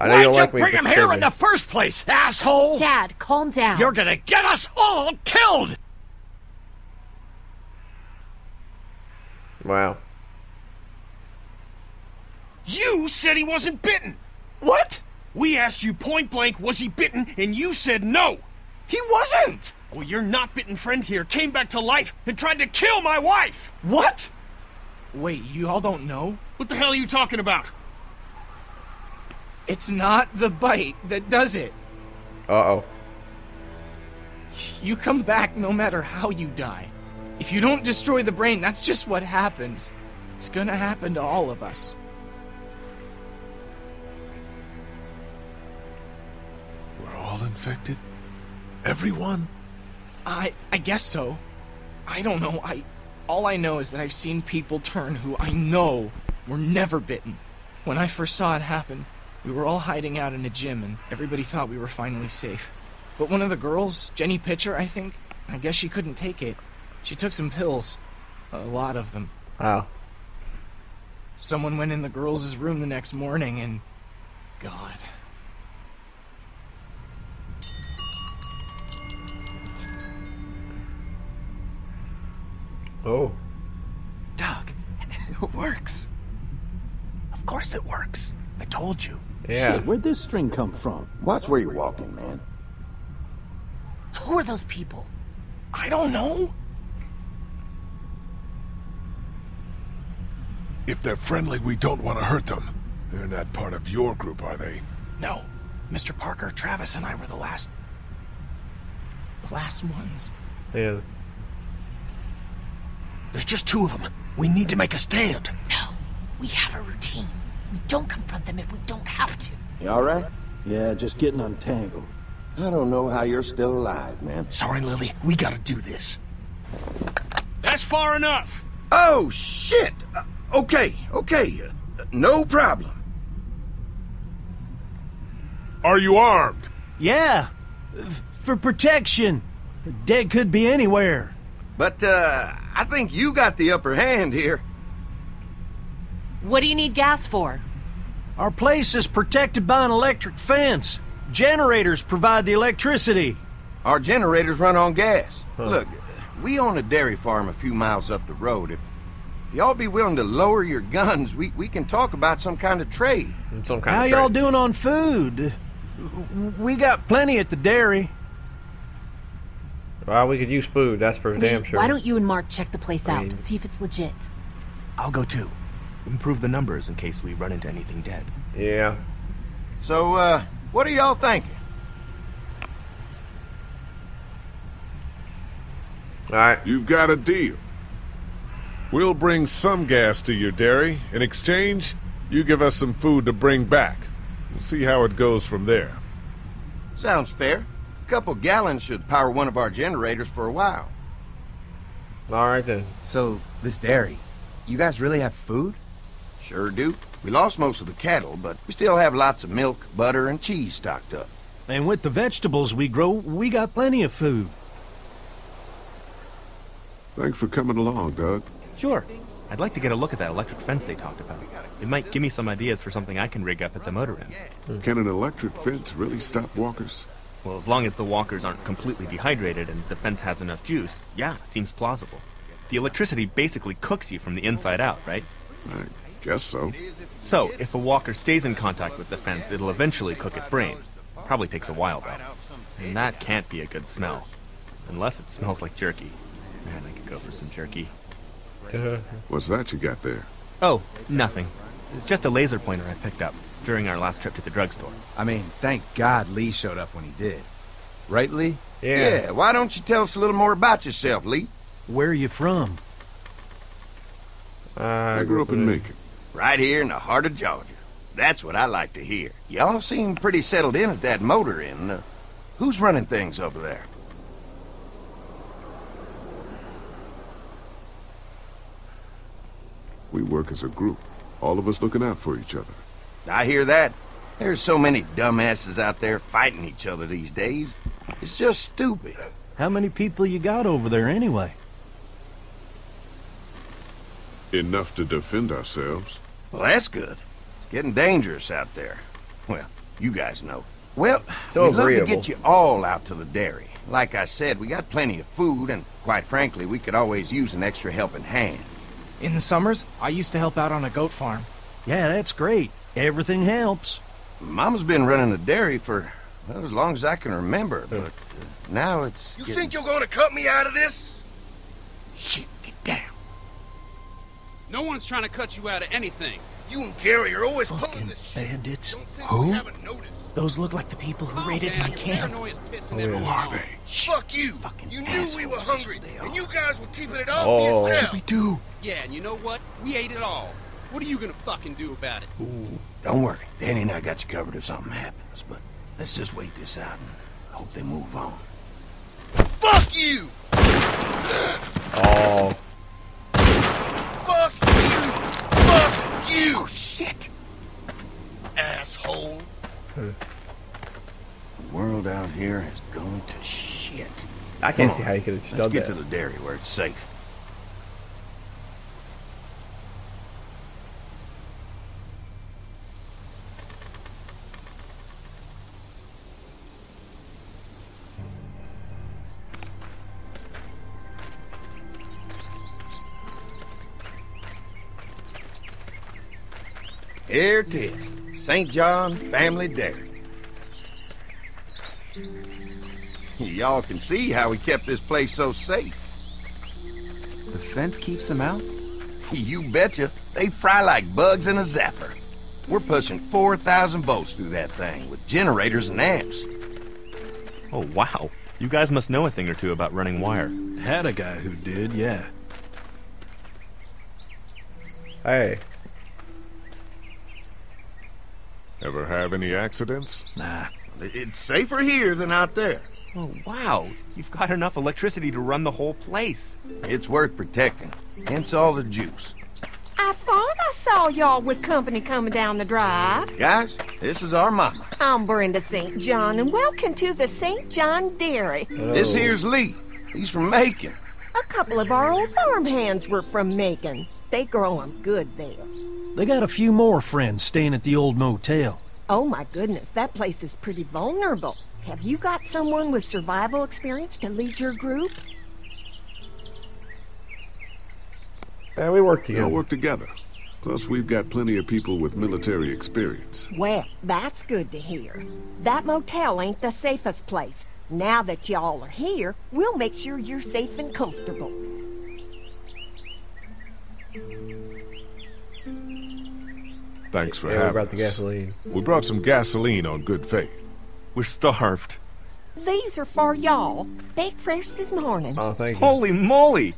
I Why'd you like me, bring him here me. in the first place, asshole? Dad, calm down. You're gonna get us all killed! Wow. You said he wasn't bitten! What? We asked you point blank, was he bitten, and you said no! He wasn't! Well, your not bitten friend here came back to life and tried to kill my wife! What? Wait, you all don't know? What the hell are you talking about? It's not the bite that does it. Uh-oh. You come back no matter how you die. If you don't destroy the brain, that's just what happens. It's gonna happen to all of us. We're all infected? Everyone? I I guess so. I don't know. I all I know is that I've seen people turn who I know were never bitten. When I first saw it happen, we were all hiding out in a gym and everybody thought we were finally safe. But one of the girls, Jenny Pitcher, I think, I guess she couldn't take it. She took some pills. A lot of them. Wow. Someone went in the girls' room the next morning and God. Oh. Doug, it works. Of course it works. I told you. Yeah. Shit, where'd this string come from? Watch where you're walking, man. Who are those people? I don't know. If they're friendly, we don't want to hurt them. They're not part of your group, are they? No. Mr. Parker, Travis, and I were the last. the last ones. Yeah. There's just two of them. We need to make a stand. No. We have a routine. We don't confront them if we don't have to. You all right? Yeah, just getting untangled. I don't know how you're still alive, man. Sorry, Lilly. We gotta do this. That's far enough. Oh, shit! Uh, okay, okay. Uh, no problem. Are you armed? Yeah, f- for protection. Dead could be anywhere. But, uh, I think you got the upper hand here. What do you need gas for? Our place is protected by an electric fence. Generators provide the electricity. Our generators run on gas. Look, we own a dairy farm a few miles up the road. If, if y'all be willing to lower your guns, we, we can talk about some kind of trade. Some kind How of y'all doing on food? We got plenty at the dairy. Well, we could use food, that's for Lee, damn sure. Why don't you and Mark check the place I out, mean- see if it's legit? I'll go too. Improve the numbers in case we run into anything dead. Yeah. So, uh, what are y'all thinking? Alright. You've got a deal. We'll bring some gas to your dairy. In exchange, you give us some food to bring back. We'll see how it goes from there. Sounds fair. A couple gallons should power one of our generators for a while. Alright then. So, this dairy, you guys really have food? Sure do. We lost most of the cattle, but we still have lots of milk, butter, and cheese stocked up. And with the vegetables we grow, we got plenty of food. Thanks for coming along, Doug. Sure. I'd like to get a look at that electric fence they talked about. It might give me some ideas for something I can rig up at the motor inn. Can an electric fence really stop walkers? Well, as long as the walkers aren't completely dehydrated and the fence has enough juice, yeah, it seems plausible. The electricity basically cooks you from the inside out, right? I guess so. So, if a walker stays in contact with the fence, it'll eventually cook its brain. Probably takes a while, though. And that can't be a good smell. Unless it smells like jerky. Man, I could go for some jerky. What's that you got there? Oh, nothing. It's just a laser pointer I picked up during our last trip to the drugstore. I mean, thank God Lee showed up when he did. Right, Lee? Yeah, Yeah, why don't you tell us a little more about yourself, Lee? Where are you from? I grew up in Macon. Right here in the heart of Georgia. That's what I like to hear. Y'all seem pretty settled in at that motor inn. Uh, who's running things over there? We work as a group, all of us looking out for each other. I hear that. There's so many dumbasses out there fighting each other these days. It's just stupid. How many people you got over there anyway? Enough to defend ourselves. Well, that's good. It's getting dangerous out there. Well, You guys know. Well, So we'd love to get you all out to the dairy. Like I said, we got plenty of food, and quite frankly, we could always use an extra helping hand. In the summers, I used to help out on a goat farm. Yeah, that's great. Everything helps. Mama's been running the dairy for well, as long as I can remember, but uh, now it's. You getting- think you're gonna cut me out of this? Shit, get down. No one's trying to cut you out of anything. You and Gary are always pulling Fucking this bandits. Don't Who? we haven't noticed. Those look like the people who Calm raided down, my camp. paranoia's pissing Oh, yeah. everyone Who off. Fuck you. Fucking you knew we were hungry, what and you guys were keeping it all Oh. for yourself. do? Yeah, and you know what? We ate it all. What are you gonna fucking do about it? Ooh, Don't worry, Danny and I got you covered if something happens. But let's just wait this out and hope they move on. Fuck you. Oh, Fuck you. Fuck you. Oh shit! Asshole. The world out here has gone to shit. I can't Come see on, how you could have just Let's done get that. to the dairy where it's safe. Here it is. St. John Family Dairy. Y'all can see how we kept this place so safe. The fence keeps them out? You betcha. They fry like bugs in a zapper. We're pushing 4,000 volts through that thing with generators and amps. Oh, wow. You guys must know a thing or two about running wire. Had a guy who did, yeah. Hey, Ever have any accidents? Nah. It's safer here than out there. Oh, wow. You've got enough electricity to run the whole place. It's worth protecting. Hence all the juice. I thought I saw y'all with company coming down the drive. Guys, this is our mama. I'm Brenda St. John, and welcome to the St. John Dairy. This here's Lee. He's from Macon. A couple of our old farmhands were from Macon. They grow 'em good there. They got a few more friends staying at the old motel. Oh my goodness, that place is pretty vulnerable. Have you got someone with survival experience to lead your group? man, we work They together. all work together. Plus, we've got plenty of people with military experience. Well, that's good to hear. That motel ain't the safest place. Now that y'all are here, we'll make sure you're safe and comfortable. Thanks for Yeah, we having brought the us. gasoline. We brought some gasoline on good faith. We're starved. These are for y'all. Baked fresh this morning. Oh, thank you. Holy moly!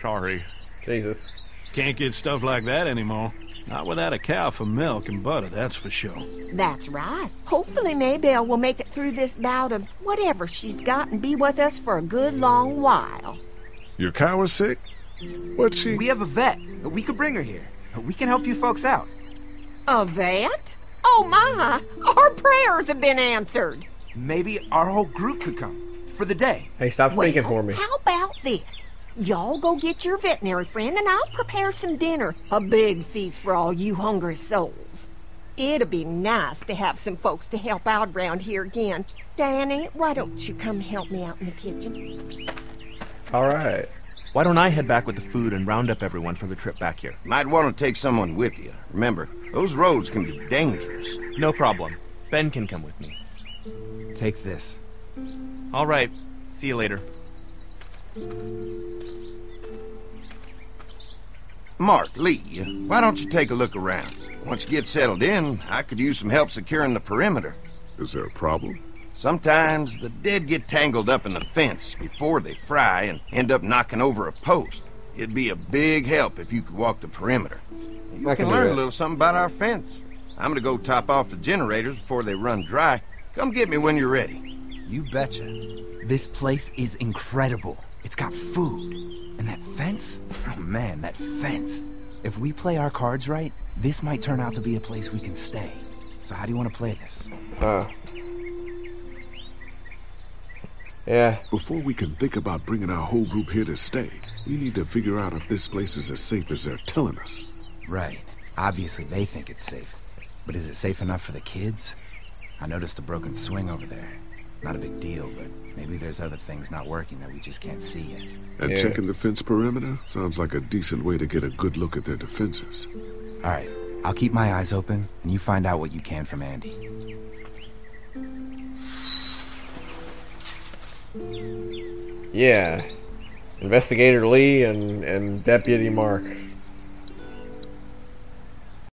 Sorry. Jesus. Can't get stuff like that anymore. Not without a cow for milk and butter, that's for sure. That's right. Hopefully Maybelle will make it through this bout of whatever she's got and be with us for a good long while. Your cow is sick? What's she? We have a vet. We could bring her here. We can help you folks out. A vet? Oh my! Our prayers have been answered. Maybe our whole group could come for the day. Hey, stop Well, thinking for me. How about this? Y'all go get your veterinary friend and I'll prepare some dinner. A big feast for all you hungry souls. It'd be nice to have some folks to help out around here again. Danny, why don't you come help me out in the kitchen? All right. Why don't I head back with the food and round up everyone for the trip back here? Might want to take someone with you. Remember, those roads can be dangerous. No problem. Ben can come with me. Take this. All right. See you later. Mark, Lee, why don't you take a look around? Once you get settled in, I could use some help securing the perimeter. Is there a problem? Sometimes the dead get tangled up in the fence before they fry and end up knocking over a post. It'd be a big help if you could walk the perimeter. You I can, can learn a little something about our fence. I'm gonna go top off the generators before they run dry. Come get me when you're ready. You betcha. This place is incredible. It's got food. And that fence? Oh man, that fence. If we play our cards right, this might turn out to be a place we can stay. So how do you want to play this? Uh, Yeah. Before we can think about bringing our whole group here to stay, we need to figure out if this place is as safe as they're telling us. Right. Obviously, they think it's safe. But is it safe enough for the kids? I noticed a broken swing over there. Not a big deal, but maybe there's other things not working that we just can't see yet. And checking the fence perimeter sounds like a decent way to get a good look at their defenses. All right, I'll keep my eyes open, and you find out what you can from Andy. Yeah. Investigator Lee and, and Deputy Mark.